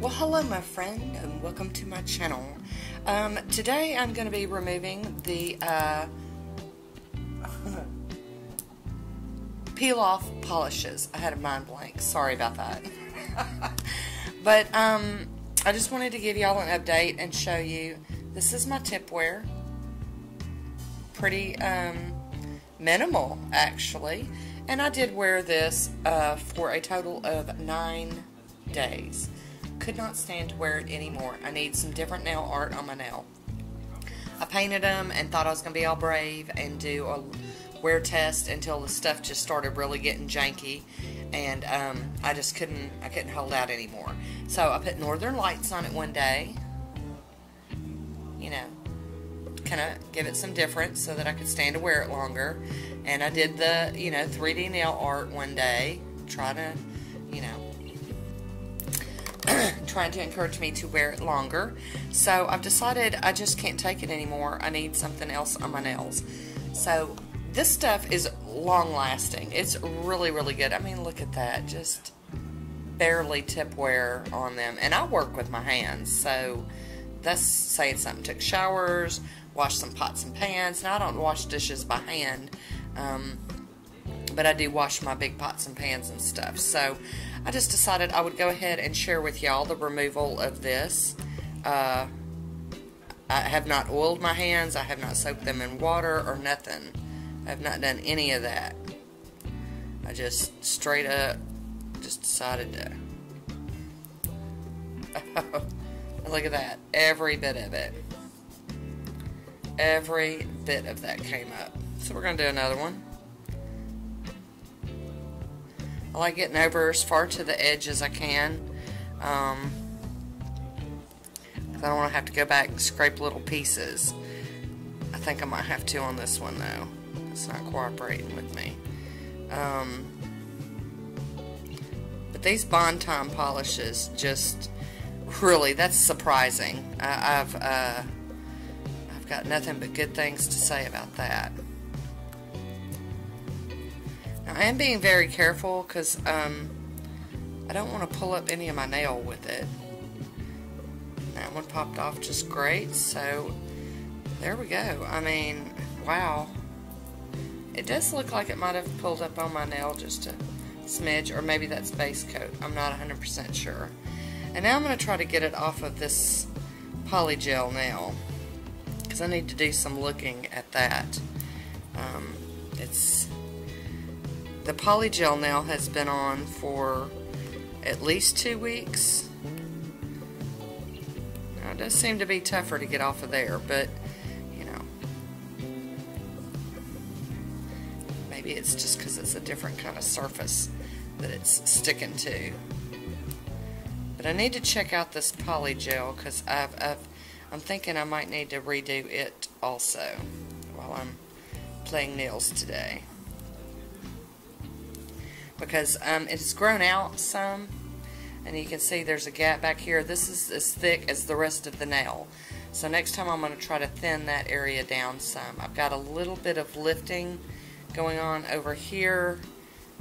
Well, hello, my friend, and welcome to my channel. Um, today I'm going to be removing the uh, peel off polishes. I had a mind blank. Sorry about that. but um, I just wanted to give y'all an update and show you this is my tipware. Pretty um, minimal, actually. And I did wear this uh, for a total of nine days. Could not stand to wear it anymore. I need some different nail art on my nail. I painted them and thought I was going to be all brave and do a wear test until the stuff just started really getting janky and um, I just couldn't I couldn't hold out anymore. So I put Northern Lights on it one day. You know, kind of give it some difference so that I could stand to wear it longer. And I did the, you know, 3D nail art one day, try to, trying to encourage me to wear it longer. So I've decided I just can't take it anymore. I need something else on my nails. So this stuff is long lasting. It's really, really good. I mean, look at that. Just barely tip wear on them. And I work with my hands, so that's saying something. Took showers, washed some pots and pans. Now I don't wash dishes by hand. Um, but I do wash my big pots and pans and stuff. So I just decided I would go ahead and share with y'all the removal of this. Uh, I have not oiled my hands. I have not soaked them in water or nothing. I have not done any of that. I just straight up just decided to. Look at that. Every bit of it. Every bit of that came up. So we're going to do another one. I like getting over as far to the edge as I can. Um, I don't want to have to go back and scrape little pieces. I think I might have to on this one though. It's not cooperating with me. Um, but these Bontime polishes just really, that's surprising. I, have uh, I've got nothing but good things to say about that. Now, I am being very careful because um, I don't want to pull up any of my nail with it. That one popped off just great, so there we go. I mean, wow. It does look like it might have pulled up on my nail just a smidge, or maybe that's base coat. I'm not 100% sure. And now I'm going to try to get it off of this polygel nail, because I need to do some looking at that. Um, it's the polygel nail has been on for at least two weeks. Now, it does seem to be tougher to get off of there, but, you know, maybe it's just because it's a different kind of surface that it's sticking to. But I need to check out this polygel because I've, I've, I'm thinking I might need to redo it also while I'm playing nails today because um, it's grown out some and you can see there's a gap back here. This is as thick as the rest of the nail. So next time I'm going to try to thin that area down some. I've got a little bit of lifting going on over here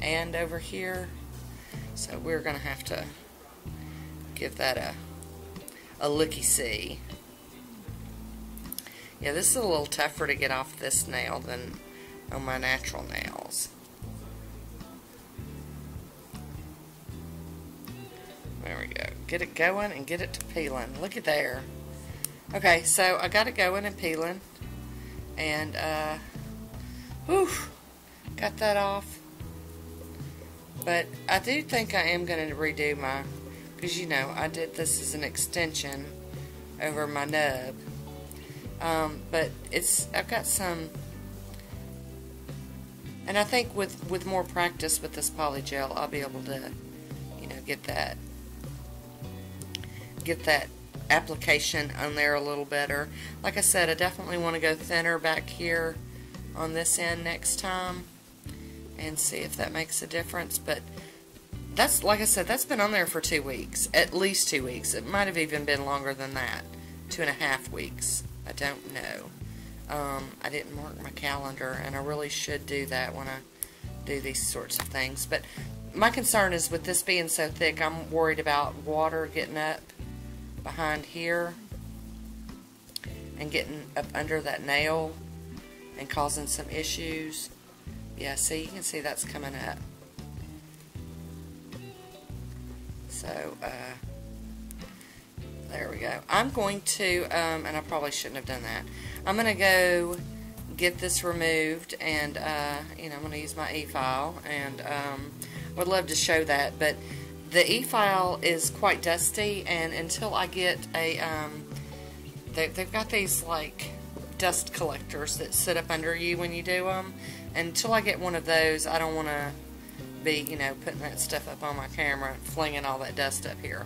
and over here. So we're going to have to give that a, a looky-see. Yeah, this is a little tougher to get off this nail than on my natural nails. Go. Get it going and get it to peeling. Look at there. Okay, so I got it going and peeling. And, uh, whew, got that off. But I do think I am going to redo my, because you know, I did this as an extension over my nub. Um, but it's, I've got some, and I think with, with more practice with this polygel, I'll be able to, you know, get that get that application on there a little better. Like I said, I definitely want to go thinner back here on this end next time and see if that makes a difference. But that's, like I said, that's been on there for two weeks, at least two weeks. It might have even been longer than that, two and a half weeks. I don't know. Um, I didn't mark my calendar, and I really should do that when I do these sorts of things. But my concern is with this being so thick, I'm worried about water getting up behind here and getting up under that nail and causing some issues. Yeah, see, you can see that's coming up. So, uh, there we go. I'm going to, um, and I probably shouldn't have done that. I'm going to go get this removed and, uh, you know, I'm going to use my e-file and um, would love to show that. But the e-file is quite dusty and until I get a, um, they, they've got these like dust collectors that sit up under you when you do them. Until I get one of those, I don't want to be, you know, putting that stuff up on my camera and flinging all that dust up here.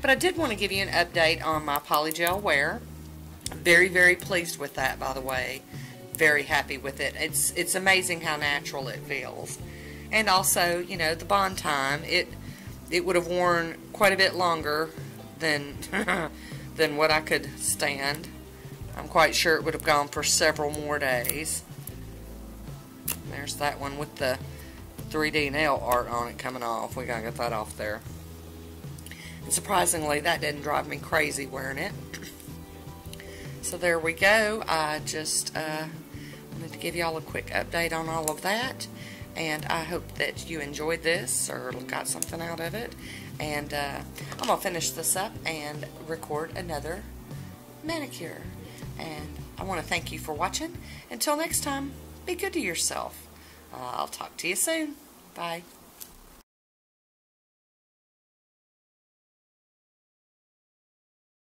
But I did want to give you an update on my polygel wear. Very, very pleased with that, by the way. Very happy with it. It's it's amazing how natural it feels. And also, you know, the Bontime, it it would have worn quite a bit longer than than what I could stand. I'm quite sure it would have gone for several more days. There's that one with the 3D nail art on it coming off. We gotta get that off there. And surprisingly, that didn't drive me crazy wearing it. So there we go. I just uh, wanted to give y'all a quick update on all of that. And I hope that you enjoyed this or got something out of it. And uh, I'm going to finish this up and record another manicure. And I want to thank you for watching. Until next time, be good to yourself. Uh, I'll talk to you soon. Bye.